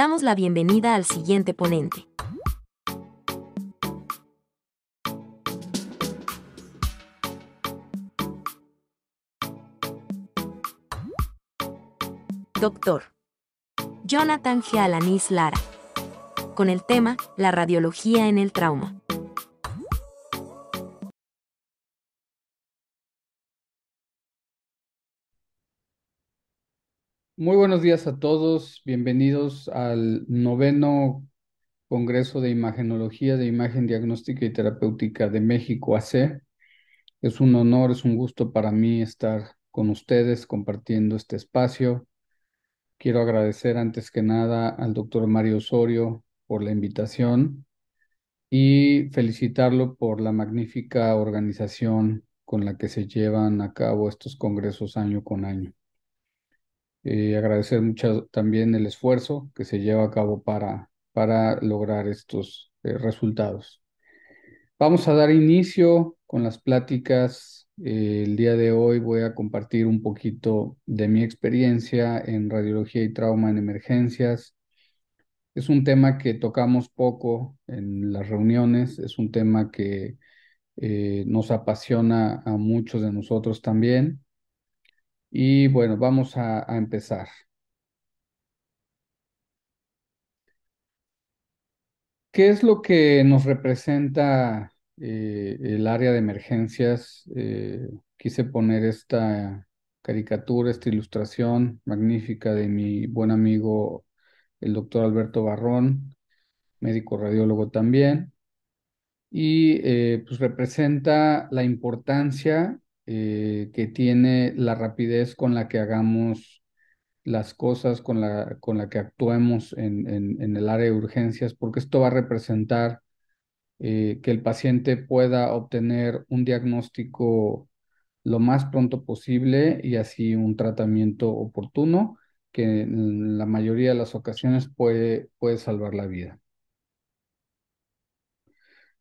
Damos la bienvenida al siguiente ponente. Doctor Jonathan Gialanis Lara. Con el tema La radiología en el trauma. Muy buenos días a todos, bienvenidos al noveno Congreso de Imagenología de Imagen Diagnóstica y Terapéutica de México AC. Es un honor, es un gusto para mí estar con ustedes compartiendo este espacio. Quiero agradecer antes que nada al doctor Mario Osorio por la invitación y felicitarlo por la magnífica organización con la que se llevan a cabo estos congresos año con año. Eh, agradecer mucho también el esfuerzo que se lleva a cabo para, para lograr estos eh, resultados. Vamos a dar inicio con las pláticas. Eh, el día de hoy voy a compartir un poquito de mi experiencia en radiología y trauma en emergencias. Es un tema que tocamos poco en las reuniones, es un tema que nos apasiona a muchos de nosotros también. Y bueno, vamos a, empezar. ¿Qué es lo que nos representa eh, el área de emergencias? Eh, quise poner esta caricatura, esta ilustración magnífica de mi buen amigo, el doctor Alberto Barrón, médico radiólogo también, y eh, pues representa la importancia eh, que tiene la rapidez con la que hagamos las cosas, con la, con la que actuemos en, en, el área de urgencias, porque esto va a representar eh, que el paciente pueda obtener un diagnóstico lo más pronto posible y así un tratamiento oportuno que en la mayoría de las ocasiones puede, puede salvar la vida.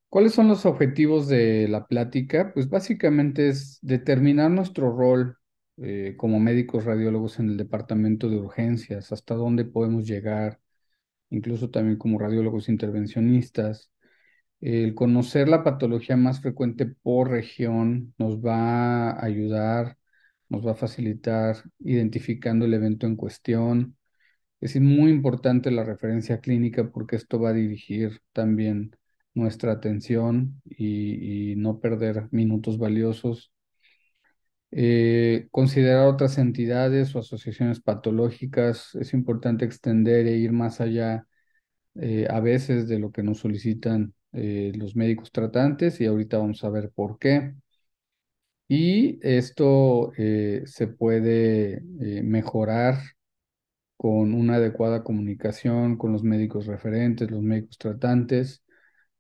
¿Cuáles son los objetivos de la plática? Pues básicamente es determinar nuestro rol eh, como médicos radiólogos en el departamento de urgencias, hasta dónde podemos llegar, incluso también como radiólogos intervencionistas. El conocer la patología más frecuente por región nos va a ayudar, nos va a facilitar identificando el evento en cuestión. Es muy importante la referencia clínica porque esto va a dirigir también nuestra atención y, no perder minutos valiosos. Eh, considerar otras entidades o asociaciones patológicas. Es importante extender e ir más allá eh, a veces de lo que nos solicitan eh, los médicos tratantes y ahorita vamos a ver por qué. Y esto se puede mejorar con una adecuada comunicación con los médicos referentes, los médicos tratantes,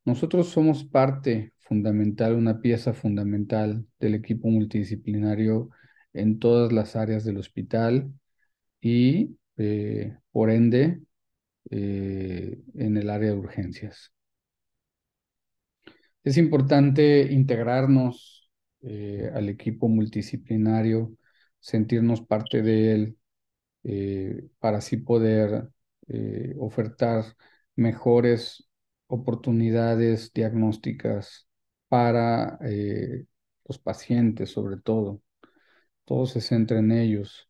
nosotros somos parte fundamental, una pieza fundamental del equipo multidisciplinario en todas las áreas del hospital y, eh, por ende, eh, en el área de urgencias. Es importante integrarnos eh, al equipo multidisciplinario, sentirnos parte de él, para así poder ofertar mejores oportunidades diagnósticas para eh, los pacientes, sobre todo. Todo se centra en ellos.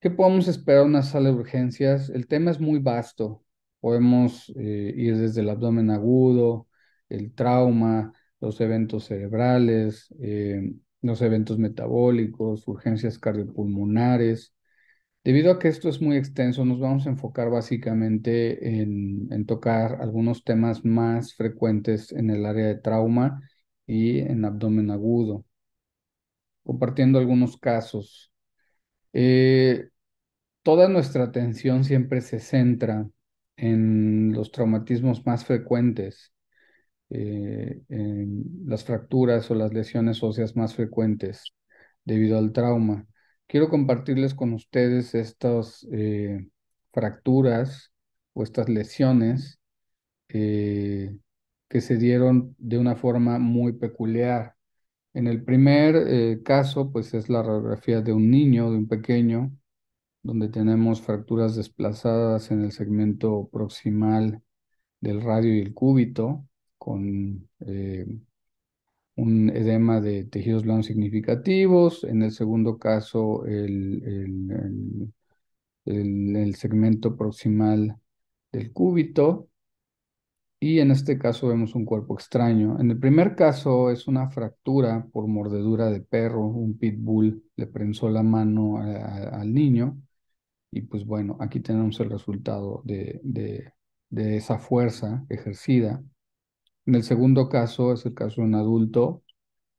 ¿Qué podemos esperar en una sala de urgencias? El tema es muy vasto. Podemos eh, ir desde el abdomen agudo, el trauma, los eventos cerebrales, eh, los eventos metabólicos, urgencias cardiopulmonares, Debido a que esto es muy extenso, nos vamos a enfocar básicamente en, tocar algunos temas más frecuentes en el área de trauma y en abdomen agudo, compartiendo algunos casos. Eh, toda nuestra atención siempre se centra en los traumatismos más frecuentes, eh, en las fracturas o las lesiones óseas más frecuentes debido al trauma quiero compartirles con ustedes estas eh, fracturas o estas lesiones eh, que se dieron de una forma muy peculiar. En el primer eh, caso, pues es la radiografía de un niño, de un pequeño, donde tenemos fracturas desplazadas en el segmento proximal del radio y el cúbito, con un edema de tejidos blandos significativos. En el segundo caso, el, el, el, segmento proximal del cúbito. Y en este caso vemos un cuerpo extraño. En el primer caso es una fractura por mordedura de perro. Un pitbull le prensó la mano al niño. Y pues bueno, aquí tenemos el resultado de, de, de esa fuerza ejercida. En el segundo caso es el caso de un adulto.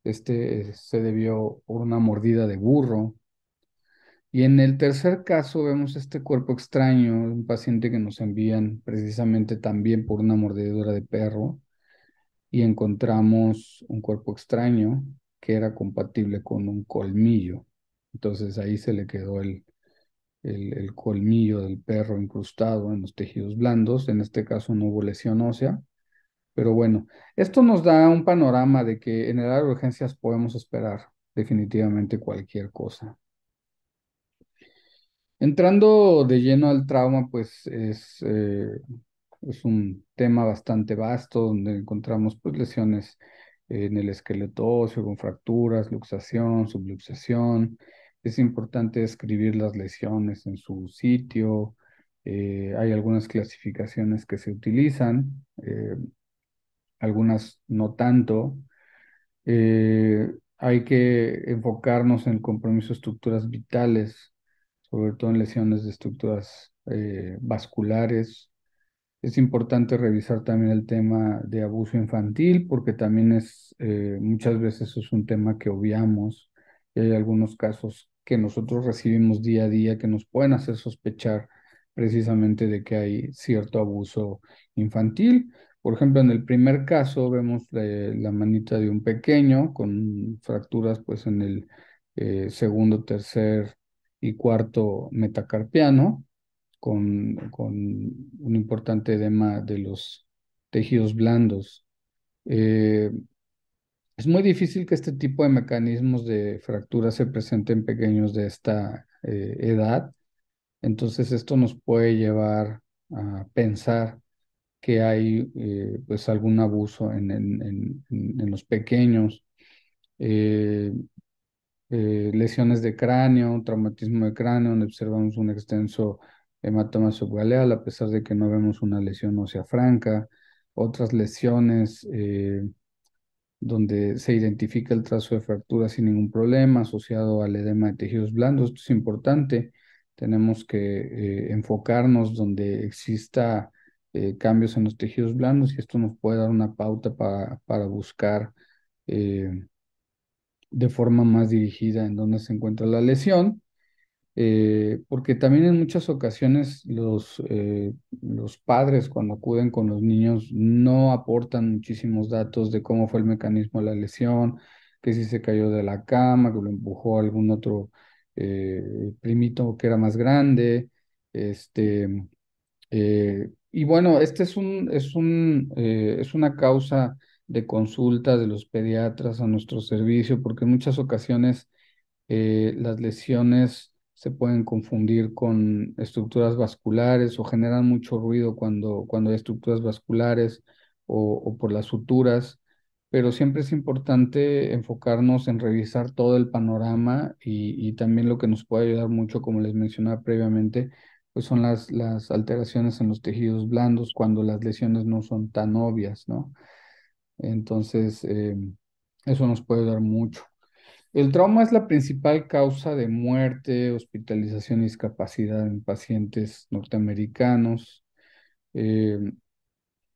Este se debió por una mordida de burro. Y en el tercer caso vemos este cuerpo extraño, un paciente que nos envían precisamente también por una mordedura de perro y encontramos un cuerpo extraño que era compatible con un colmillo. Entonces ahí se le quedó el, el, el colmillo del perro incrustado en los tejidos blandos. En este caso no hubo lesión ósea. Pero bueno, esto nos da un panorama de que en el área de urgencias podemos esperar definitivamente cualquier cosa. Entrando de lleno al trauma, pues es, eh, es un tema bastante vasto donde encontramos pues, lesiones en el esqueleto óseo con fracturas, luxación, subluxación. Es importante describir las lesiones en su sitio. Eh, hay algunas clasificaciones que se utilizan, eh, algunas no tanto. hay que enfocarnos en el compromiso de estructuras vitales sobre todo en lesiones de estructuras eh, vasculares. Es importante revisar también el tema de abuso infantil porque también es, eh, muchas veces es un tema que obviamos y hay algunos casos que nosotros recibimos día a día que nos pueden hacer sospechar precisamente de que hay cierto abuso infantil. Por ejemplo, en el primer caso vemos la manita de un pequeño con fracturas pues en el eh, segundo, tercer y cuarto metacarpiano, con, un importante edema de los tejidos blandos. Eh, es muy difícil que este tipo de mecanismos de fractura se presenten pequeños de esta eh, edad, entonces esto nos puede llevar a pensar que hay eh, pues algún abuso en, en, en, los pequeños. Eh, lesiones de cráneo, traumatismo de cráneo, donde observamos un extenso hematoma subgaleal, a pesar de que no vemos una lesión ósea franca, otras lesiones eh, donde se identifica el trazo de fractura sin ningún problema asociado al edema de tejidos blandos. Esto es importante. Tenemos que eh, enfocarnos donde exista cambios en los tejidos blandos y esto nos puede dar una pauta para, para buscar de forma más dirigida en dónde se encuentra la lesión, eh, porque también en muchas ocasiones los, eh, los padres cuando acuden con los niños no aportan muchísimos datos de cómo fue el mecanismo de la lesión, que si se cayó de la cama, que lo empujó algún otro eh, primito que era más grande, este, y bueno, este es un, es un, es una causa de consulta de los pediatras a nuestro servicio, porque en muchas ocasiones eh, las lesiones se pueden confundir con estructuras vasculares o generan mucho ruido cuando, cuando hay estructuras vasculares o, por las suturas, pero siempre es importante enfocarnos en revisar todo el panorama y también lo que nos puede ayudar mucho, como les mencionaba previamente, pues son las, las alteraciones en los tejidos blandos cuando las lesiones no son tan obvias, ¿no? Entonces, eh, eso nos puede dar mucho. El trauma es la principal causa de muerte, hospitalización y discapacidad en pacientes norteamericanos. Eh,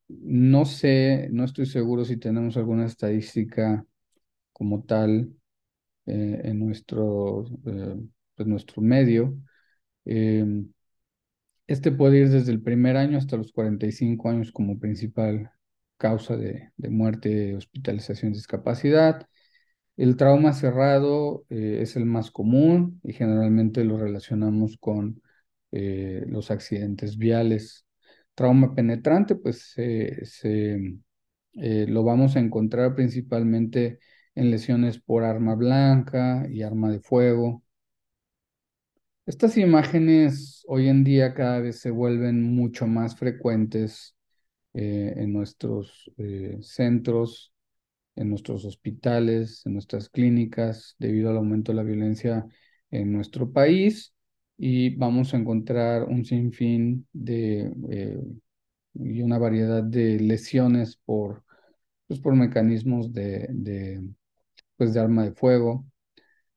no sé, no estoy seguro si tenemos alguna estadística como tal eh, en nuestro, pues nuestro medio. Este puede ir desde el primer año hasta los 45 años como principal causa de, muerte, hospitalización, discapacidad. El trauma cerrado eh, es el más común y generalmente lo relacionamos con eh, los accidentes viales. Trauma penetrante, pues se, eh, lo vamos a encontrar principalmente en lesiones por arma blanca y arma de fuego. Estas imágenes hoy en día cada vez se vuelven mucho más frecuentes eh, en nuestros eh, centros, en nuestros hospitales, en nuestras clínicas, debido al aumento de la violencia en nuestro país. Y vamos a encontrar un sinfín de eh, y una variedad de lesiones por, pues, por mecanismos de, pues, de arma de fuego,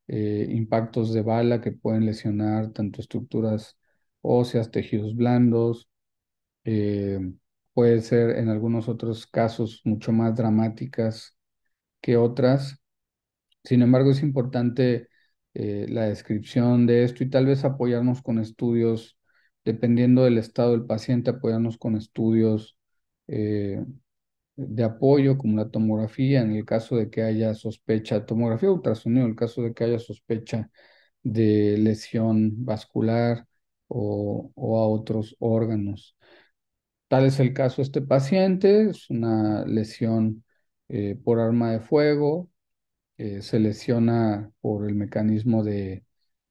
eh, impactos de bala que pueden lesionar tanto estructuras óseas, tejidos blandos, eh, puede ser en algunos otros casos mucho más dramáticas que otras. Sin embargo, es importante eh, la descripción de esto y tal vez apoyarnos con estudios, dependiendo del estado del paciente, apoyarnos con estudios de apoyo como la tomografía en el caso de que haya sospecha, tomografía ultrasonido en el caso de que haya sospecha de lesión vascular o, a otros órganos. Tal es el caso de este paciente, es una lesión eh, por arma de fuego, eh, se lesiona por el mecanismo de,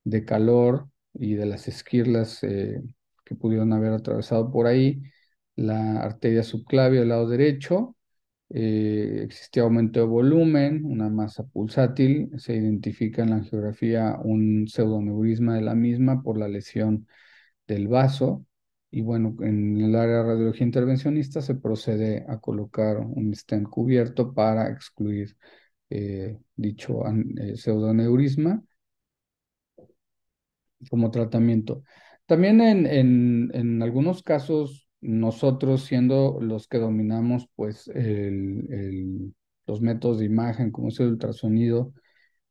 de calor y de las esquirlas eh, que pudieron haber atravesado por ahí, la arteria subclavia del lado derecho, eh, existía aumento de volumen, una masa pulsátil, se identifica en la angiografía un pseudoneurisma de la misma por la lesión del vaso y bueno, en el área de radiología intervencionista se procede a colocar un stent cubierto para excluir eh, dicho eh, pseudoneurisma como tratamiento. También en, en, en algunos casos nosotros siendo los que dominamos pues los métodos de imagen como es el ultrasonido,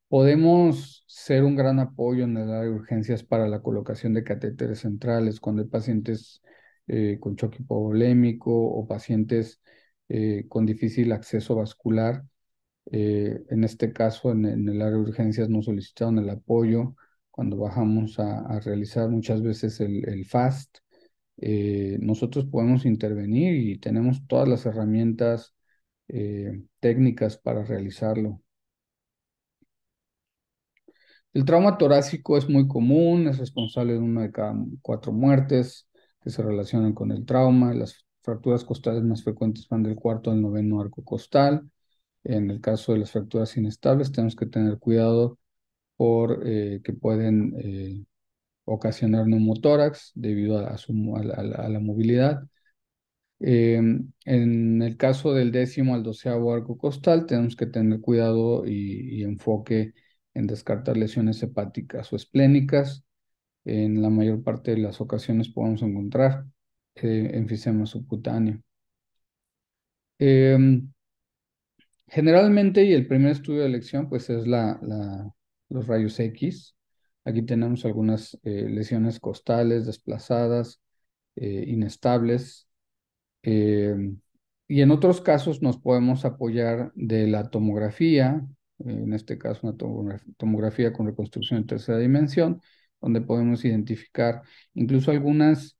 podemos ser un gran apoyo en el área de urgencias para la colocación de catéteres centrales cuando hay pacientes eh, con choque hipovolémico o pacientes eh, con difícil acceso vascular. Eh, en este caso, en, el área de urgencias nos solicitaron el apoyo cuando bajamos a, realizar muchas veces el FAST, eh, nosotros podemos intervenir y tenemos todas las herramientas eh, técnicas para realizarlo. El trauma torácico es muy común, es responsable de una de cada cuatro muertes que se relacionan con el trauma. Las fracturas costales más frecuentes van del cuarto al noveno arco costal. En el caso de las fracturas inestables, tenemos que tener cuidado por eh, que pueden ocasionar neumotórax debido a, la movilidad. Em, en el caso del décimo al doceavo arco costal, tenemos que tener cuidado y, enfoque en descartar lesiones hepáticas o esplénicas. En la mayor parte de las ocasiones podemos encontrar eh, enfisema subcutáneo. Em, generalmente, y el primer estudio de elección, pues es la, los rayos X. Aquí tenemos algunas eh, lesiones costales desplazadas, eh, inestables. Eh, y en otros casos nos podemos apoyar de la tomografía, en este caso una tomografía con reconstrucción en tercera dimensión, donde podemos identificar incluso algunas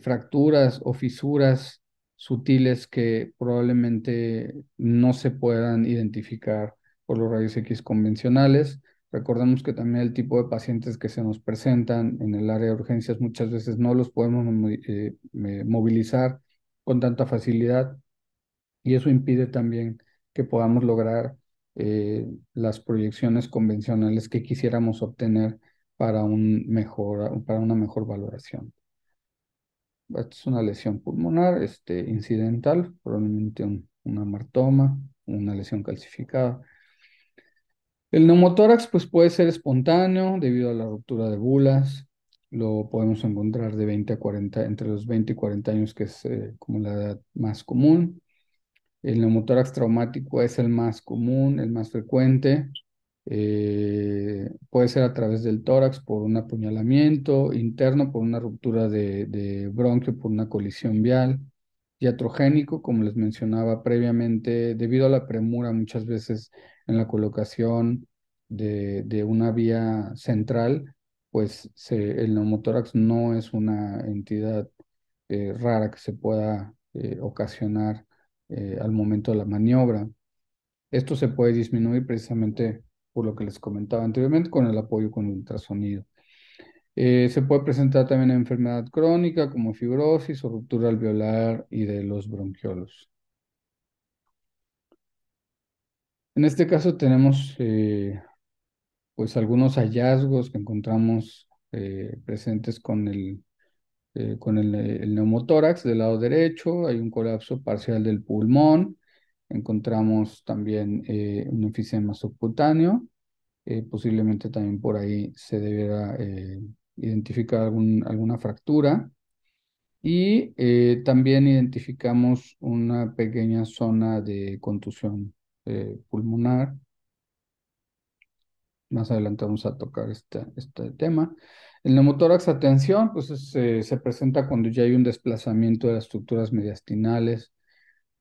fracturas o fisuras sutiles que probablemente no se puedan identificar por los rayos X convencionales. Recordemos que también el tipo de pacientes que se nos presentan en el área de urgencias muchas veces no los podemos eh, movilizar con tanta facilidad y eso impide también que podamos lograr eh, las proyecciones convencionales que quisiéramos obtener para, un mejor, para una mejor valoración. Esta es una lesión pulmonar este, incidental, probablemente un, una martoma, una lesión calcificada. El neumotórax pues, puede ser espontáneo debido a la ruptura de bulas. Lo podemos encontrar de 20 a 40, entre los 20 y 40 años, que es eh, como la edad más común. El neumotórax traumático es el más común, el más frecuente. Eh, puede ser a través del tórax por un apuñalamiento, interno por una ruptura de, de bronquio, por una colisión vial, iatrogénico, como les mencionaba previamente, debido a la premura muchas veces en la colocación de, una vía central, pues el neumotórax no es una entidad eh, rara que se pueda eh, ocasionar eh, al momento de la maniobra. Esto se puede disminuir precisamente por lo que les comentaba anteriormente con el apoyo con el ultrasonido. Se puede presentar también enfermedad crónica como fibrosis o ruptura alveolar y de los bronquiolos. En este caso tenemos eh, pues algunos hallazgos que encontramos eh, presentes con el, con el, neumotórax del lado derecho. Hay un colapso parcial del pulmón. Encontramos también un enfisema subcutáneo. posiblemente también por ahí se debiera identificar alguna fractura y eh, también identificamos una pequeña zona de contusión eh, pulmonar. Más adelante vamos a tocar este, este tema. El neumotórax, atención, pues se presenta cuando ya hay un desplazamiento de las estructuras mediastinales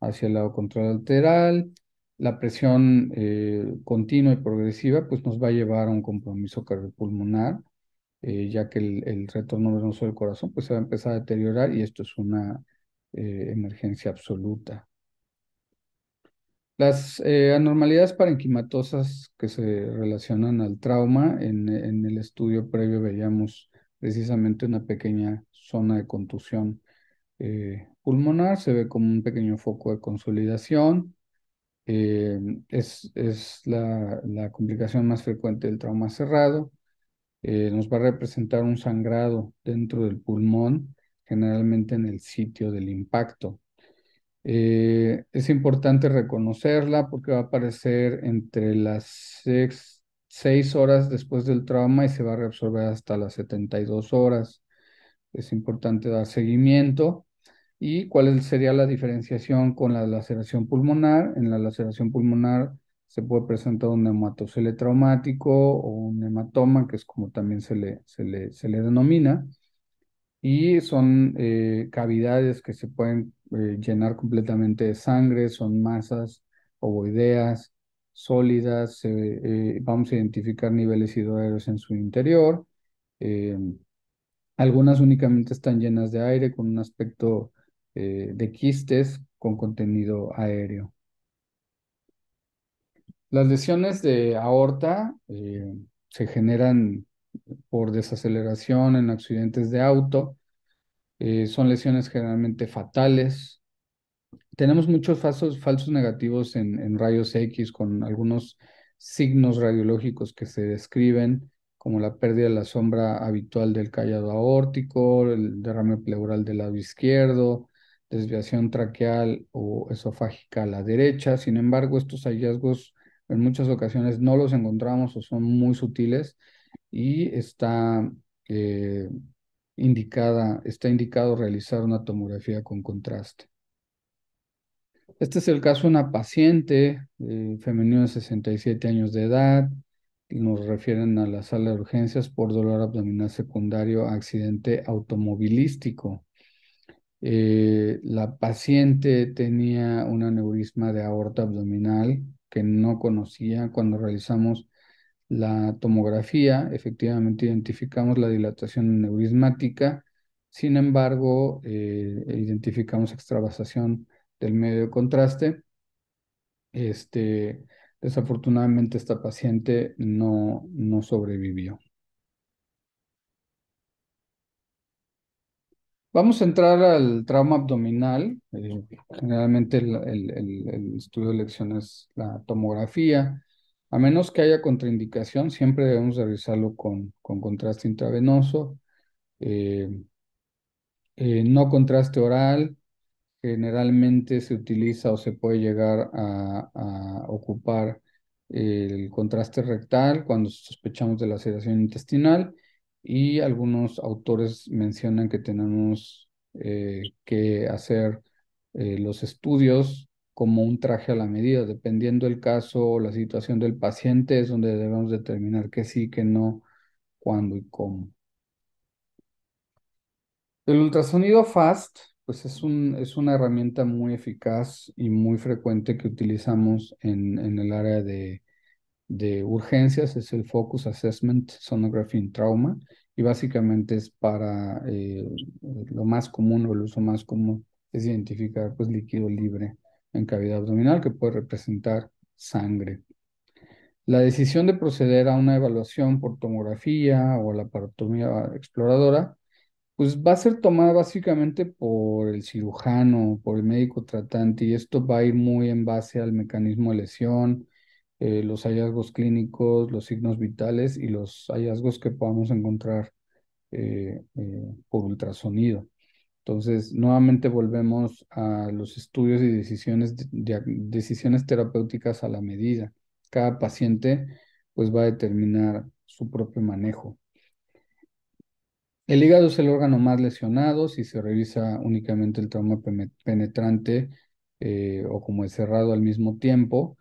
hacia el lado contralateral. La presión eh, continua y progresiva pues nos va a llevar a un compromiso cardiopulmonar eh, ya que el, retorno venoso del corazón pues se va a empezar a deteriorar y esto es una eh, emergencia absoluta. Las eh, anormalidades parenquimatosas que se relacionan al trauma, en, el estudio previo veíamos precisamente una pequeña zona de contusión pulmonar, se ve como un pequeño foco de consolidación, es, es la, complicación más frecuente del trauma cerrado, eh, nos va a representar un sangrado dentro del pulmón, generalmente en el sitio del impacto. Eh, es importante reconocerla porque va a aparecer entre las seis, horas después del trauma y se va a reabsorber hasta las 72 horas. Es importante dar seguimiento. ¿Y cuál sería la diferenciación con la laceración pulmonar? En la laceración pulmonar se puede presentar un hematocele traumático o un hematoma, que es como también se le, se le, se le denomina, y son eh, cavidades que se pueden eh, llenar completamente de sangre, son masas ovoideas, sólidas, eh, vamos a identificar niveles hidroaéreos en su interior, algunas únicamente están llenas de aire con un aspecto de quistes con contenido aéreo. Las lesiones de aorta se generan por desaceleración en accidentes de auto. Eh, son lesiones generalmente fatales. Tenemos muchos falsos, falsos negativos en, en, rayos X con algunos signos radiológicos que se describen, como la pérdida de la sombra habitual del callado aórtico, el derrame pleural del lado izquierdo, desviación traqueal o esofágica a la derecha. Sin embargo, estos hallazgos en muchas ocasiones no los encontramos o son muy sutiles y está eh, indicada, está indicado realizar una tomografía con contraste. Este es el caso de una paciente eh, femenina de 67 años de edad. Nos refieren a la sala de urgencias por dolor abdominal secundario a accidente automovilístico. Eh, la paciente tenía un aneurisma de aorta abdominal que no conocía. Cuando realizamos la tomografía, efectivamente identificamos la dilatación aneurismática, sin embargo, eh, identificamos extravasación del medio de contraste. Este, desafortunadamente, esta paciente no, no sobrevivió. Vamos a entrar al trauma abdominal. Eh, generalmente el, estudio de elección es la tomografía. A menos que haya contraindicación, siempre debemos realizarlo con, con contraste intravenoso. Eh, eh, no contraste oral. Generalmente se utiliza o se puede llegar a, ocupar el contraste rectal cuando sospechamos de la sedación intestinal y algunos autores mencionan que tenemos eh, que hacer los estudios como un traje a la medida, dependiendo del caso o la situación del paciente, es donde debemos determinar que sí, que no, cuándo y cómo. El ultrasonido FAST, pues es, un, es una herramienta muy eficaz y muy frecuente que utilizamos en, en el área de de urgencias es el Focus Assessment Sonography in Trauma y básicamente es para eh, lo más común o el uso más común es identificar pues líquido libre en cavidad abdominal que puede representar sangre. La decisión de proceder a una evaluación por tomografía o la parotomía exploradora, pues va a ser tomada básicamente por el cirujano, por el médico tratante, y esto va a ir muy en base al mecanismo de lesión, eh, los hallazgos clínicos, los signos vitales y los hallazgos que podamos encontrar eh, eh, por ultrasonido. Entonces, nuevamente volvemos a los estudios y decisiones, decisiones terapéuticas a la medida. Cada paciente pues va a determinar su propio manejo. El hígado es el órgano más lesionado si se revisa únicamente el trauma penetrante o como es cerrado al mismo tiempo.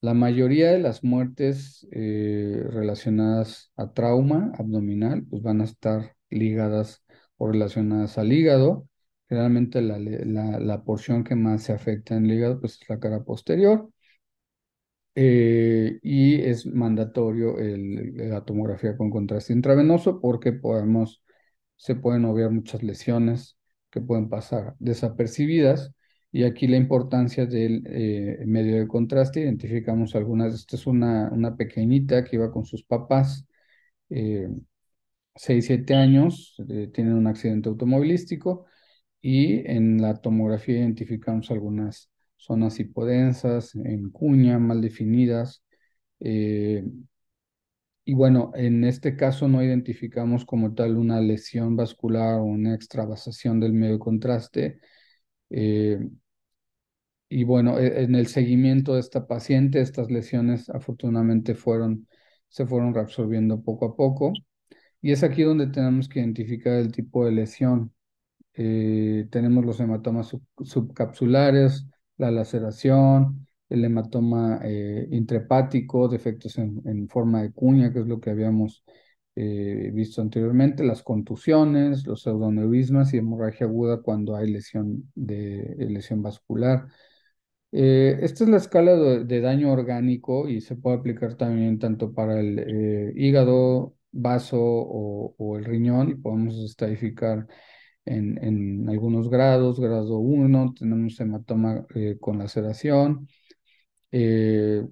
La mayoría de las muertes eh, relacionadas a trauma abdominal pues van a estar ligadas o relacionadas al hígado. Generalmente la, la, porción que más se afecta en el hígado pues, es la cara posterior. Eh, y es mandatorio el, la tomografía con contraste intravenoso porque podemos, se pueden obviar muchas lesiones que pueden pasar desapercibidas y aquí la importancia del eh, medio de contraste, identificamos algunas, esta es una, una pequeñita que iba con sus papás, eh, 6, 7 años, eh, tienen un accidente automovilístico y en la tomografía identificamos algunas zonas hipodensas, en cuña, mal definidas. Eh, y bueno, en este caso no identificamos como tal una lesión vascular o una extravasación del medio contraste. Eh, y bueno, e, en el seguimiento de esta paciente, estas lesiones afortunadamente fueron, se fueron reabsorbiendo poco a poco. Y es aquí donde tenemos que identificar el tipo de lesión. Eh, tenemos los hematomas subcapsulares, la laceración, el hematoma eh, defectos en, forma de cuña, que es lo que habíamos eh, visto anteriormente, las contusiones, los pseudoneurismas y hemorragia aguda cuando hay lesión, de, lesión vascular. Eh, esta es la escala de, daño orgánico y se puede aplicar también tanto para el hígado, vaso o, el riñón y podemos estadificar en, en algunos grados, grado 1, tenemos hematoma eh, con laceración,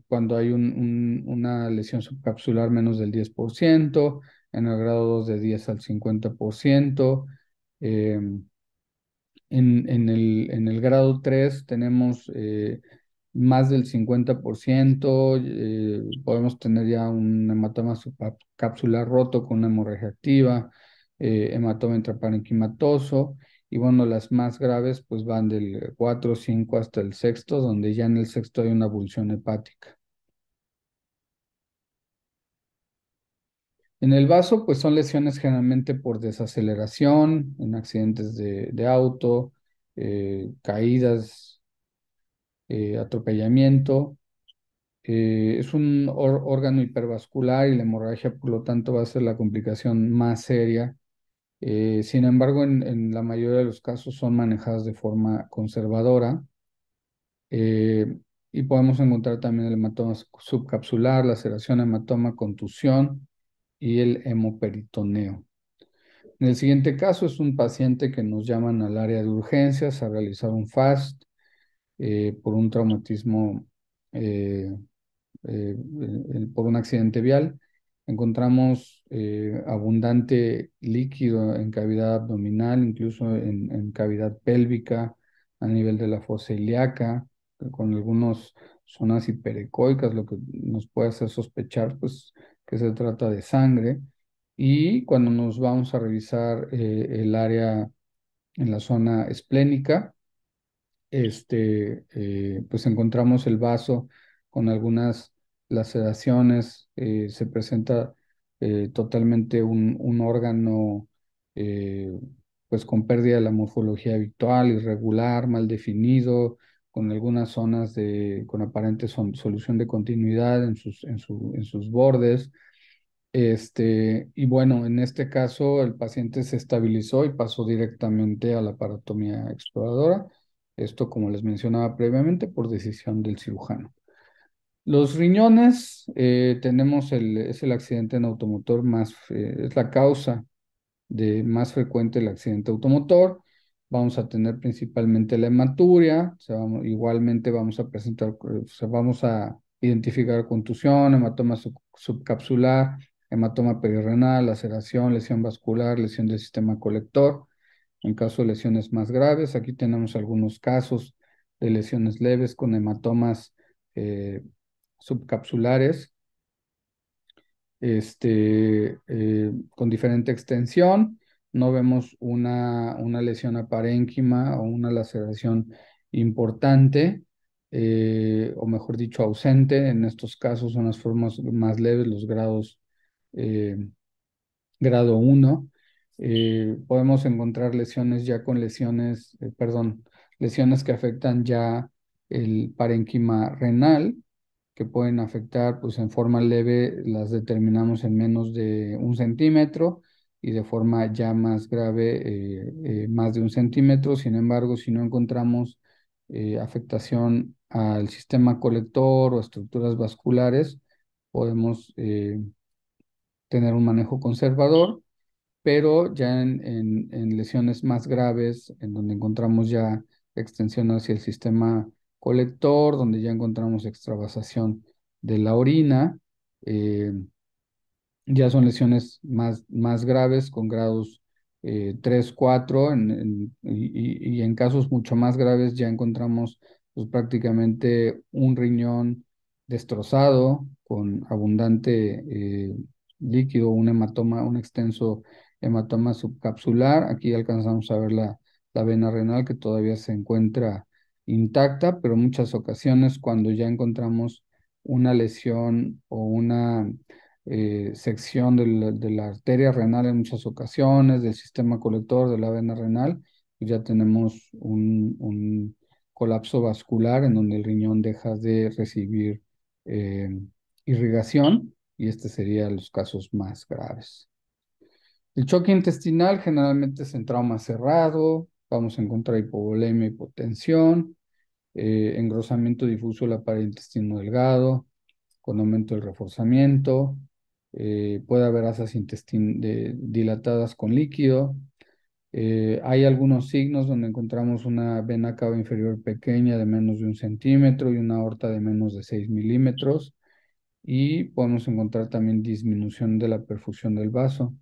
cuando hay una lesión subcapsular menos del 10%, en el grado 2 de 10 al 50%, en, el, en el grado 3 tenemos eh, más del 50%, eh, podemos tener ya un hematoma capsular roto con una hemorragia activa, eh, hematoma intraparenquimatoso, y bueno, las más graves pues van del 4, 5 hasta el sexto, donde ya en el sexto hay una abulsión hepática. En el vaso, pues son lesiones generalmente por desaceleración, en accidentes de, auto, eh, caídas, eh, atropellamiento. Eh, es un órgano hipervascular y la hemorragia, por lo tanto, va a ser la complicación más seria. sin embargo, en, en, la mayoría de los casos son manejadas de forma conservadora. y podemos encontrar también el hematoma subcapsular, laceración, hematoma, contusión y el hemoperitoneo. En el siguiente caso es un paciente que nos llaman al área de urgencias a realizar un FAST eh, por un traumatismo, eh, eh, por un accidente vial. Encontramos abundante líquido en cavidad abdominal, incluso en, en, cavidad pélvica, a nivel de la fosa ilíaca, con algunas zonas hiperecoicas, lo que nos puede hacer sospechar pues, que se trata de sangre. Y cuando nos vamos a revisar eh, el área en la zona esplénica, este, eh, pues encontramos el vaso con algunas laceraciones, eh, se presenta totalmente un, un órgano pues con pérdida de la morfología habitual, irregular, mal definido, con algunas zonas de, con aparente solución de continuidad en sus, en, su, en sus bordes. Este, y bueno, en este caso el paciente se estabilizó y pasó directamente a la paratomía exploradora. Esto, como les mencionaba previamente, por decisión del cirujano. Los riñones, eh, tenemos el, es el accidente en automotor más, eh, es la causa de más frecuente el accidente automotor vamos a tener principalmente la hematuria, igualmente vamos a presentar, vamos a identificar contusión, hematoma subcapsular, hematoma perirenal, laceración, lesión vascular, lesión del sistema colector. En caso de lesiones más graves, aquí tenemos algunos casos de lesiones leves con hematomas eh, subcapsulares este, eh, con diferente extensión. No vemos una, una lesión aparénquima o una laceración importante, eh, o mejor dicho, ausente. En estos casos son las formas más leves, los grados grado 1. Podemos encontrar lesiones ya con lesiones, perdón, lesiones que afectan ya el parénquima renal, que pueden afectar pues en forma leve las determinamos en menos de un centímetro y de forma ya más grave eh, eh, más de un centímetro. Sin embargo, si no encontramos eh, afectación al sistema colector o estructuras vasculares, podemos tener un manejo conservador, pero ya en, lesiones más graves, en donde encontramos ya extensión hacia el sistema colector, donde ya encontramos extravasación de la orina. Eh, ya son lesiones más, más graves con grados 3, eh, 4 y, en casos mucho más graves ya encontramos pues, prácticamente un riñón destrozado con abundante eh, líquido, un hematoma, un extenso hematoma subcapsular. Aquí alcanzamos a ver la, la vena renal que todavía se encuentra intacta, pero muchas ocasiones cuando ya encontramos una lesión o una eh, sección de la, arteria renal en muchas ocasiones, del sistema colector de la vena renal, pues ya tenemos un, colapso vascular en donde el riñón deja de recibir eh, irrigación y este sería los casos más graves. El choque intestinal generalmente es en trauma cerrado, vamos a encontrar hipovolemia, hipotensión, eh, engrosamiento difuso de la pared intestino delgado, con aumento del reforzamiento, eh, puede haber asas dilatadas con líquido. Eh, hay algunos signos donde encontramos una vena cava inferior pequeña de menos de un centímetro y una aorta de menos de 6 milímetros. Y podemos encontrar también disminución de la perfusión del vaso.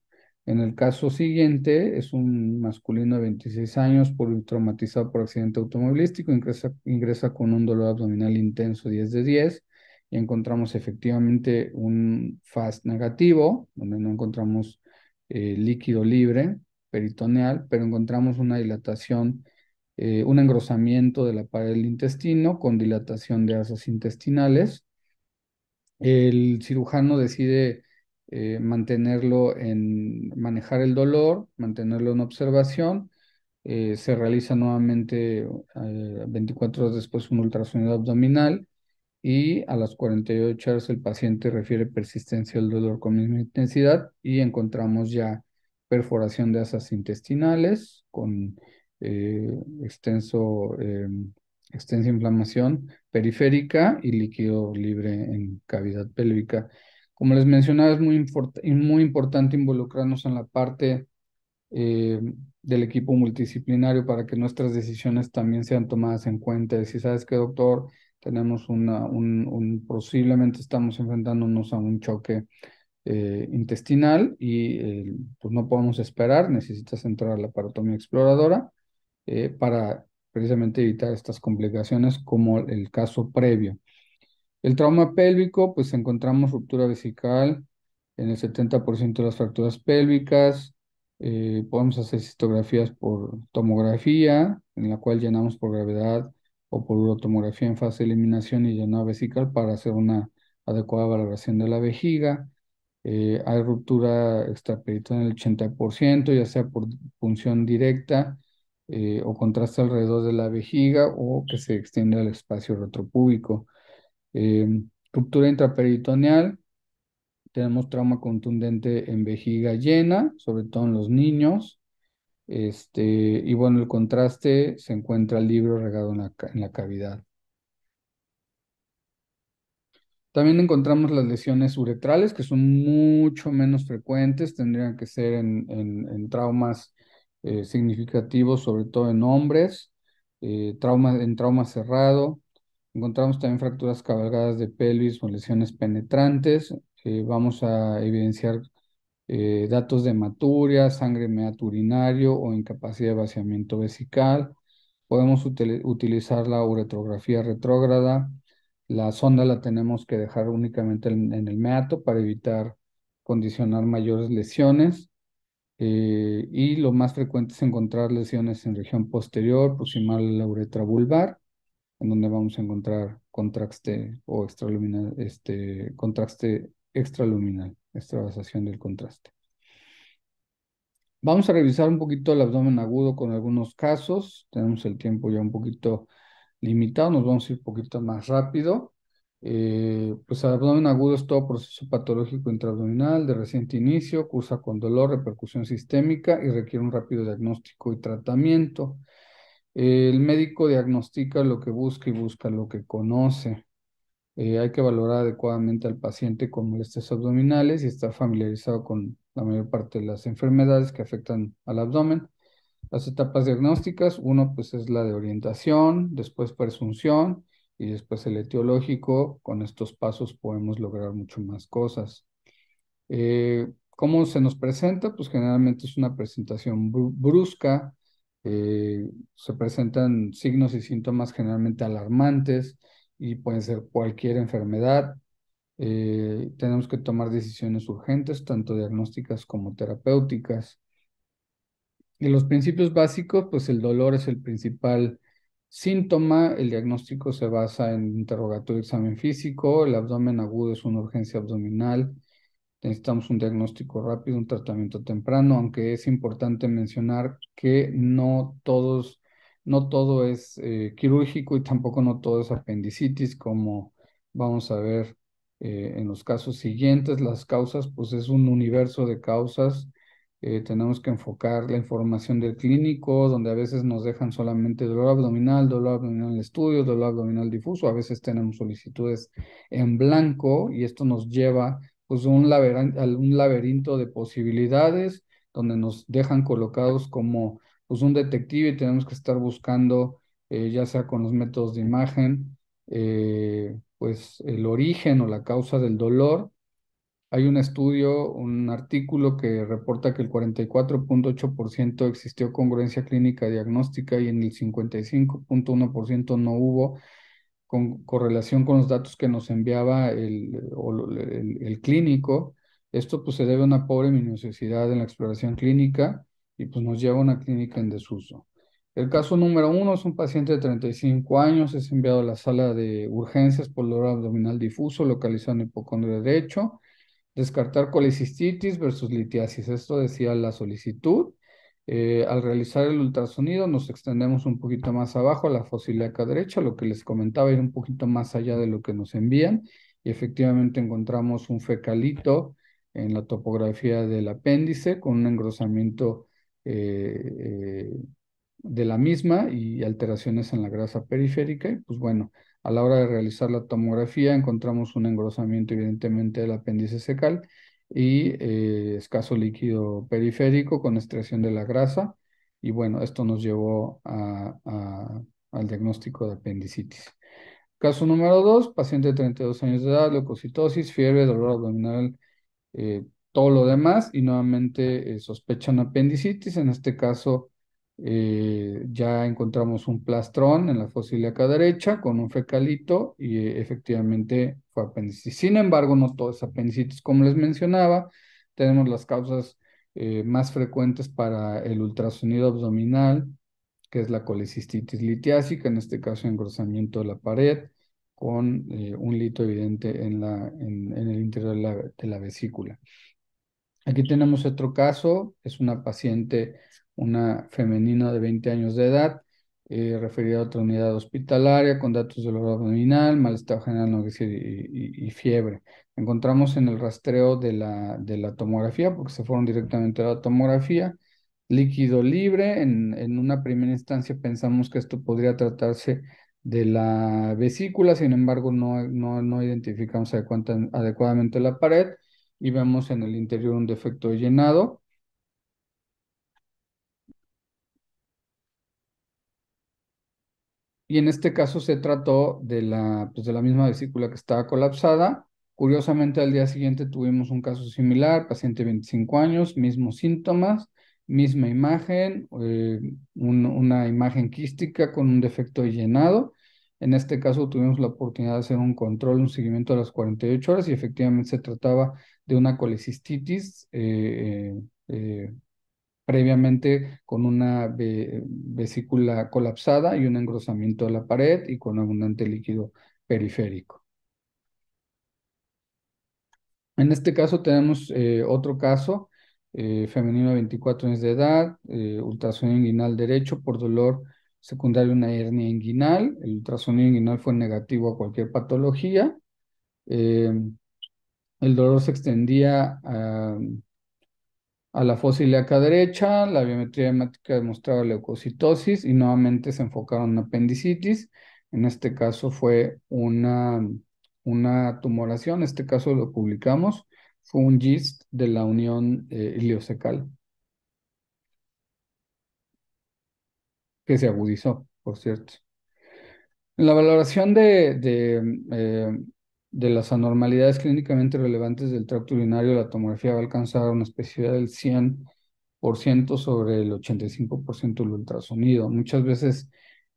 En el caso siguiente, es un masculino de 26 años traumatizado por accidente automovilístico, ingresa, ingresa con un dolor abdominal intenso 10 de 10 y encontramos efectivamente un FAST negativo, donde no encontramos eh, líquido libre peritoneal, pero encontramos una dilatación, eh, un engrosamiento de la pared del intestino con dilatación de asas intestinales. El cirujano decide eh, mantenerlo en, manejar el dolor, mantenerlo en observación. Eh, se realiza nuevamente 24 eh, horas después un ultrasonido abdominal y a las 48 horas el paciente refiere persistencia del dolor con misma intensidad y encontramos ya perforación de asas intestinales con extenso, extensa inflamación periférica y líquido libre en cavidad pélvica. Como les mencionaba, es muy, muy importante involucrarnos en la parte eh, del equipo multidisciplinario para que nuestras decisiones también sean tomadas en cuenta. Si sabes que, doctor, tenemos una, un, posiblemente estamos enfrentándonos a un choque eh, intestinal y eh, pues no podemos esperar, necesitas entrar a la parotomía exploradora para precisamente evitar estas complicaciones como el caso previo. El trauma pélvico, pues encontramos ruptura vesical en el 70% de las fracturas pélvicas. Eh, podemos hacer cistografías por tomografía, en la cual llenamos por gravedad o por urotomografía en fase de eliminación y llenado vesical para hacer una adecuada valoración de la vejiga. Eh, hay ruptura extraperitoneal en el 80%, ya sea por punción directa eh, o contraste alrededor de la vejiga o que se extiende al espacio retropúbico. Eh, ruptura intraperitoneal, tenemos trauma contundente en vejiga llena, sobre todo en los niños. Este, y bueno, el contraste se encuentra el libro regado en la, en la cavidad. También encontramos las lesiones uretrales, que son mucho menos frecuentes, tendrían que ser en, en, traumas eh, significativos, sobre todo en hombres, eh, trauma, en trauma cerrado, Encontramos también fracturas cabalgadas de pelvis o lesiones penetrantes. vamos a evidenciar eh, datos de hematuria, sangre meato urinario o incapacidad de vaciamiento vesical. Podemos utilizar la uretrografía retrógrada. La sonda la tenemos que dejar únicamente en, el meato para evitar condicionar mayores lesiones. Eh, y lo más frecuente es encontrar lesiones en región posterior, proximal a la uretra vulvar, en donde vamos a encontrar contraste o extraluminal, este, contraste extraluminal, extravasación del contraste. Vamos a revisar un poquito el abdomen agudo con algunos casos. Tenemos el tiempo ya un poquito limitado, nos vamos a ir un poquito más rápido. Eh, pues el abdomen agudo es todo proceso patológico intraabdominal de reciente inicio, cursa con dolor, repercusión sistémica y requiere un rápido diagnóstico y tratamiento. El médico diagnostica lo que busca y busca lo que conoce. Eh, hay que valorar adecuadamente al paciente con molestias abdominales y estar familiarizado con la mayor parte de las enfermedades que afectan al abdomen. Las etapas diagnósticas, uno pues es la de orientación, después presunción y después el etiológico. Con estos pasos podemos lograr mucho más cosas. Eh, ¿Cómo se nos presenta? Pues generalmente es una presentación brusca, eh, se presentan signos y síntomas generalmente alarmantes, y puede ser cualquier enfermedad. Eh, tenemos que tomar decisiones urgentes, tanto diagnósticas como terapéuticas. Y los principios básicos, pues el dolor es el principal síntoma, el diagnóstico se basa en interrogatorio examen físico, el abdomen agudo es una urgencia abdominal, necesitamos un diagnóstico rápido, un tratamiento temprano, aunque es importante mencionar que no todos no todo es eh, quirúrgico y tampoco no todo es apendicitis, como vamos a ver eh, en los casos siguientes. Las causas, pues es un universo de causas. Eh, tenemos que enfocar la información del clínico, donde a veces nos dejan solamente dolor abdominal, dolor abdominal estudio, dolor abdominal difuso. A veces tenemos solicitudes en blanco y esto nos lleva pues un, un laberinto de posibilidades donde nos dejan colocados como pues un detective y tenemos que estar buscando, eh, ya sea con los métodos de imagen, eh, pues el origen o la causa del dolor. Hay un estudio, un artículo que reporta que el 44.8% existió congruencia clínica diagnóstica y en el 55.1% no hubo con correlación con los datos que nos enviaba el, el, el, clínico. Esto pues se debe a una pobre minuciosidad en la exploración clínica y pues nos lleva a una clínica en desuso. El caso número uno es un paciente de 35 años, es enviado a la sala de urgencias por dolor abdominal difuso localizado en hipocondrio derecho. Descartar colecistitis versus litiasis. Esto decía la solicitud. Eh, al realizar el ultrasonido nos extendemos un poquito más abajo a la fosiliaca derecha, lo que les comentaba, ir un poquito más allá de lo que nos envían y efectivamente encontramos un fecalito en la topografía del apéndice con un engrosamiento eh, de la misma y alteraciones en la grasa periférica. Y pues bueno, a la hora de realizar la tomografía encontramos un engrosamiento evidentemente del apéndice secal y eh, escaso líquido periférico con extracción de la grasa. Y bueno, esto nos llevó al diagnóstico de apendicitis. Caso número 2, paciente de 32 años de edad, leucocitosis, fiebre, dolor abdominal eh, todo lo demás y nuevamente eh, sospechan apendicitis. En este caso ya encontramos un plastrón en la fosílica derecha con un fecalito y efectivamente fue. Sin embargo, no todo es apendicitis. Como les mencionaba, tenemos las causas más frecuentes para el ultrasonido abdominal, que es la colecistitis litiásica, en este caso engrosamiento de la pared con un lito evidente en, la, en, el interior de la vesícula. Aquí tenemos otro caso, es una paciente, una femenina de 20 años de edad, eh, a otra unidad hospitalaria con datos de dolor abdominal, malestar general y, y, fiebre. Encontramos en el rastreo de la, de la tomografía, porque se fueron directamente a la tomografía, líquido libre. En, en una primera instancia pensamos que esto podría tratarse de la vesícula, sin embargo no, no, no identificamos adecuadamente la pared y vemos en el interior un defecto de llenado. Y en este caso se trató de la, pues de la misma vesícula que estaba colapsada. Curiosamente, al día siguiente tuvimos un caso similar, paciente de 25 años, mismos síntomas, misma imagen, eh, una imagen quística con un defecto de llenado. En este caso tuvimos la oportunidad de hacer un control, un seguimiento a las 48 horas y efectivamente se trataba de una colecistitis eh, eh, previamente con una vesícula colapsada y un engrosamiento de la pared y con abundante líquido periférico. En este caso tenemos eh, otro caso, eh, femenino de 24 años de edad, eh, ultrasonido inguinal derecho por dolor secundario a una hernia inguinal. El ultrasonido inguinal fue negativo a cualquier patología. el dolor se extendía a a la fosa ilíaca derecha, la biometría hemática demostraba leucocitosis y nuevamente se enfocaron en apendicitis. En este caso fue una, una tumoración, en este caso lo publicamos, fue un GIST de la unión eh, iliocecal que se agudizó, por cierto. En la valoración de, eh, de las anormalidades clínicamente relevantes del tracto urinario, la tomografía va a alcanzar una especificidad del 100% sobre el 85% del ultrasonido. Muchas veces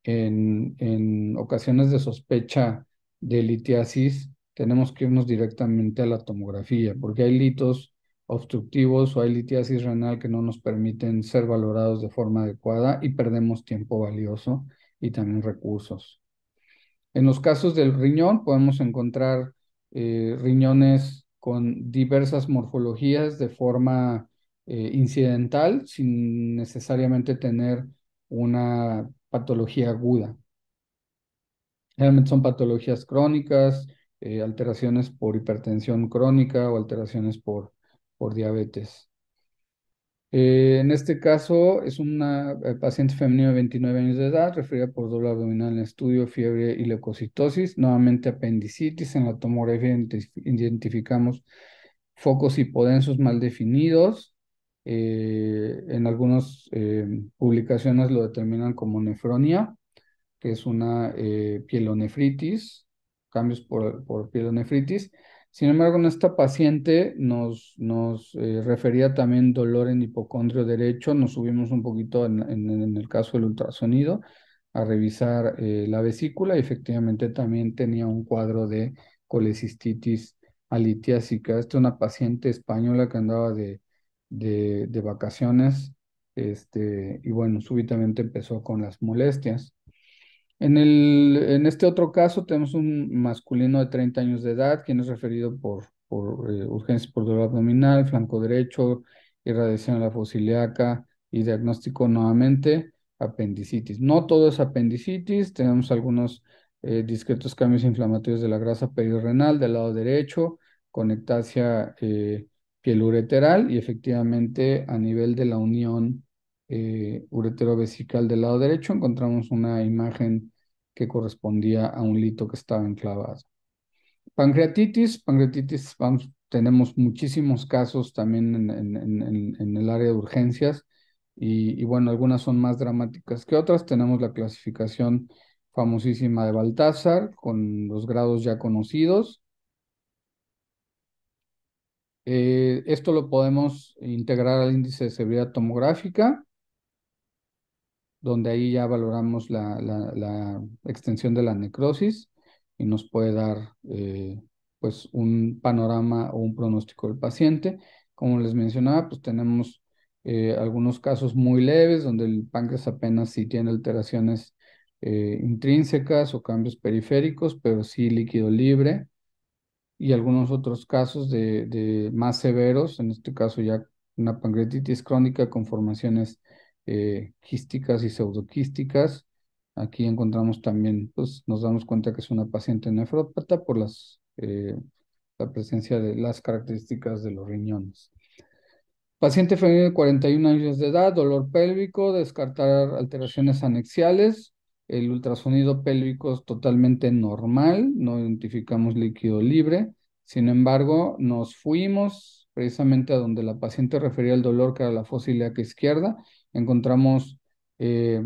en, en ocasiones de sospecha de litiasis tenemos que irnos directamente a la tomografía porque hay litos obstructivos o hay litiasis renal que no nos permiten ser valorados de forma adecuada y perdemos tiempo valioso y también recursos. En los casos del riñón podemos encontrar eh, riñones con diversas morfologías de forma eh, incidental sin necesariamente tener una patología aguda. Realmente son patologías crónicas, eh, alteraciones por hipertensión crónica o alteraciones por, por diabetes. Eh, en este caso es una eh, paciente femenina de 29 años de edad, referida por dolor abdominal en estudio, fiebre y leucocitosis, nuevamente apendicitis. En la tomografía identificamos focos hipodensos mal definidos. Eh, en algunas publicaciones lo determinan como nefronia, que es una pielonefritis, cambios por, por pielonefritis. Sin embargo, en esta paciente nos, nos eh, refería también dolor en hipocondrio derecho. Nos subimos un poquito en, el caso del ultrasonido a revisar eh, la vesícula y efectivamente también tenía un cuadro de colecistitis alitiásica. Esta es una paciente española que andaba de, de, de vacaciones este, y bueno, súbitamente empezó con las molestias. En, el, en este otro caso tenemos un masculino de 30 años de edad, quien es referido por, por eh, urgencias por dolor abdominal, flanco derecho, irradiación a la fosiliaca y diagnóstico nuevamente apendicitis. No todo es apendicitis, tenemos algunos eh, discretos cambios inflamatorios de la grasa perirenal del lado derecho, conectasia eh, pielureteral y efectivamente a nivel de la unión eh, ureterovesical del lado derecho, encontramos una imagen que correspondía a un lito que estaba enclavado. Pancreatitis, pancreatitis, tenemos muchísimos casos también en, el área de urgencias y, bueno, algunas son más dramáticas que otras. Tenemos la clasificación famosísima de Baltázar con los grados ya conocidos. Eh, esto lo podemos integrar al índice de severidad tomográfica donde ahí ya valoramos la, extensión de la necrosis y nos puede dar eh, pues un panorama o un pronóstico del paciente. Como les mencionaba, pues tenemos eh, algunos casos muy leves donde el páncreas apenas sí tiene alteraciones eh, intrínsecas o cambios periféricos, pero sí líquido libre. Y algunos otros casos de más severos, en este caso ya una pancreatitis crónica con formaciones eh, quísticas y pseudoquísticas. Aquí encontramos también, pues nos damos cuenta que es una paciente nefrópata por las, eh, la presencia de las características de los riñones. Paciente femenino de 41 años de edad, dolor pélvico, descartar alteraciones anexiales. El ultrasonido pélvico es totalmente normal, no identificamos líquido libre. Sin embargo, nos fuimos precisamente a donde la paciente refería el dolor, que era la fosa ilíaca izquierda, encontramos eh,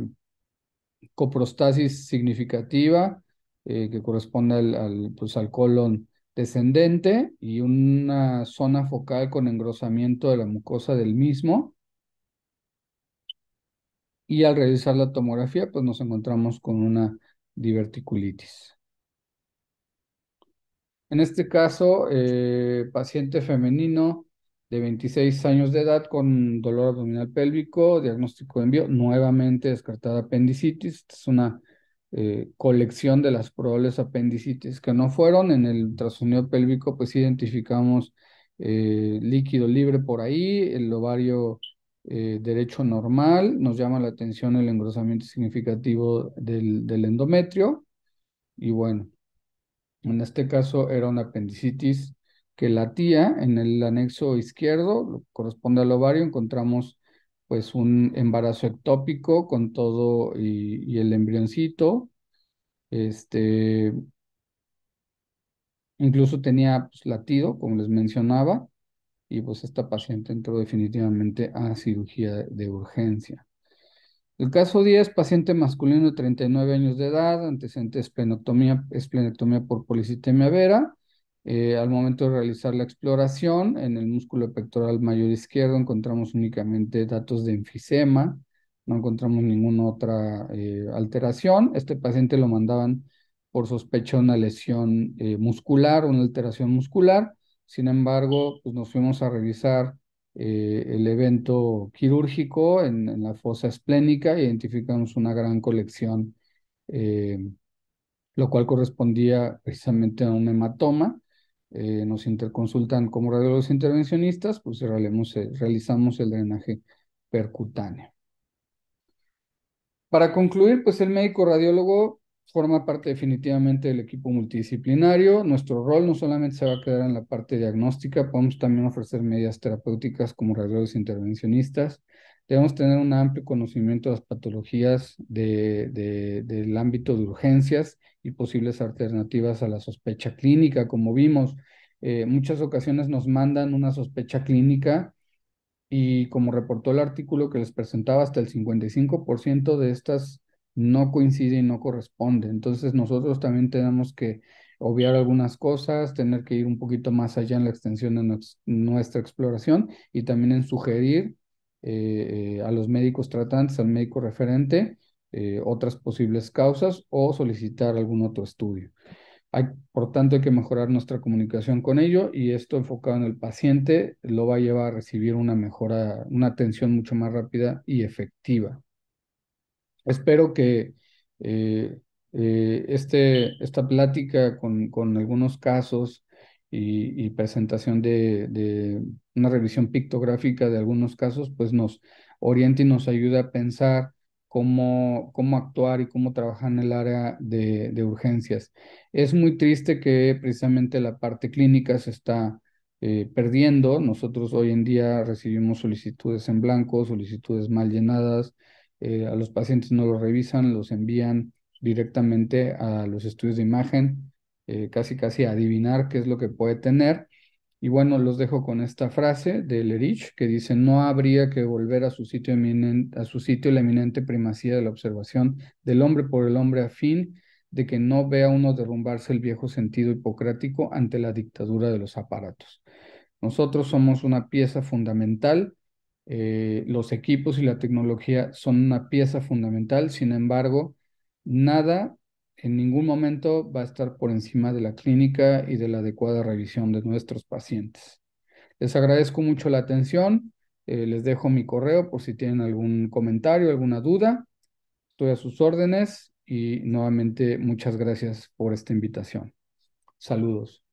coprostasis significativa eh, que corresponde al, pues, al colon descendente y una zona focal con engrosamiento de la mucosa del mismo. Y al realizar la tomografía, pues nos encontramos con una diverticulitis. En este caso, eh, paciente femenino de 26 años de edad con dolor abdominal pélvico, diagnóstico de envío, nuevamente descartada apendicitis. es una eh, colección de las probables apendicitis que no fueron. En el ultrasonido pélvico, pues identificamos eh, líquido libre por ahí, el ovario eh, derecho normal, nos llama la atención el engrosamiento significativo del, del endometrio. Y bueno, en este caso era una apendicitis que latía en el anexo izquierdo, lo corresponde al ovario, encontramos pues un embarazo ectópico con todo y, el embrioncito. Este, incluso tenía pues, latido, como les mencionaba, y pues esta paciente entró definitivamente a cirugía de urgencia. El caso 10, paciente masculino de 39 años de edad, antecedente esplenectomía, esplenectomía por policitemia vera, eh, al momento de realizar la exploración, en el músculo pectoral mayor izquierdo encontramos únicamente datos de enfisema, no encontramos ninguna otra eh, alteración. Este paciente lo mandaban por sospecha de una lesión eh, muscular, una alteración muscular. Sin embargo, pues nos fuimos a revisar el evento quirúrgico en, la fosa esplénica e identificamos una gran colección, lo cual correspondía precisamente a un hematoma. Eh, nos interconsultan como radiólogos intervencionistas, pues realizamos, eh, realizamos el drenaje percutáneo. Para concluir, pues el médico radiólogo forma parte definitivamente del equipo multidisciplinario. Nuestro rol no solamente se va a quedar en la parte diagnóstica, podemos también ofrecer medidas terapéuticas como radiólogos intervencionistas. Debemos tener un amplio conocimiento de las patologías de, del ámbito de urgencias y posibles alternativas a la sospecha clínica. Como vimos, eh, muchas ocasiones nos mandan una sospecha clínica y como reportó el artículo que les presentaba, hasta el 55% de estas no coincide y no corresponde. Entonces nosotros también tenemos que obviar algunas cosas, tener que ir un poquito más allá en la extensión de nuestra exploración y también en sugerir eh, a los médicos tratantes, al médico referente, eh, otras posibles causas o solicitar algún otro estudio. Hay, por tanto, hay que mejorar nuestra comunicación con ello y esto enfocado en el paciente lo va a llevar a recibir una mejora, una atención mucho más rápida y efectiva. Espero que eh, este, esta plática con, con algunos casos y, presentación de, una revisión pictográfica de algunos casos, pues nos orienta y nos ayuda a pensar cómo, actuar y cómo trabajar en el área de, urgencias. Es muy triste que precisamente la parte clínica se está eh, perdiendo. Nosotros hoy en día recibimos solicitudes en blanco, solicitudes mal llenadas, eh, a los pacientes no los revisan, los envían directamente a los estudios de imagen eh, casi casi adivinar qué es lo que puede tener. Y bueno, los dejo con esta frase de Lerich que dice, no habría que volver a su sitio, a su sitio la eminente primacía de la observación del hombre por el hombre a fin de que no vea uno derrumbarse el viejo sentido hipocrático ante la dictadura de los aparatos. Nosotros somos una pieza fundamental, eh, los equipos y la tecnología son una pieza fundamental, sin embargo, nada en ningún momento va a estar por encima de la clínica y de la adecuada revisión de nuestros pacientes. Les agradezco mucho la atención. Eh, les dejo mi correo por si tienen algún comentario, alguna duda. Estoy a sus órdenes y nuevamente muchas gracias por esta invitación. Saludos.